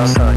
outside.